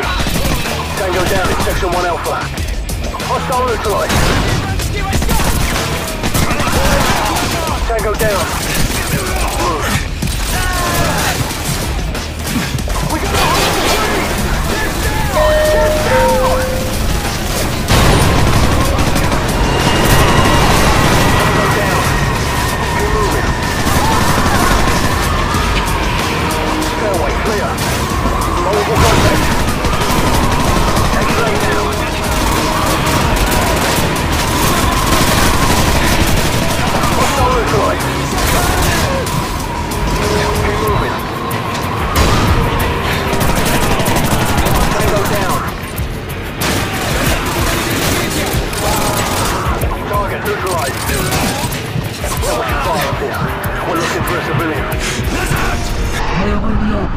Tango down in Section 1 Alpha. Hostile neutralized.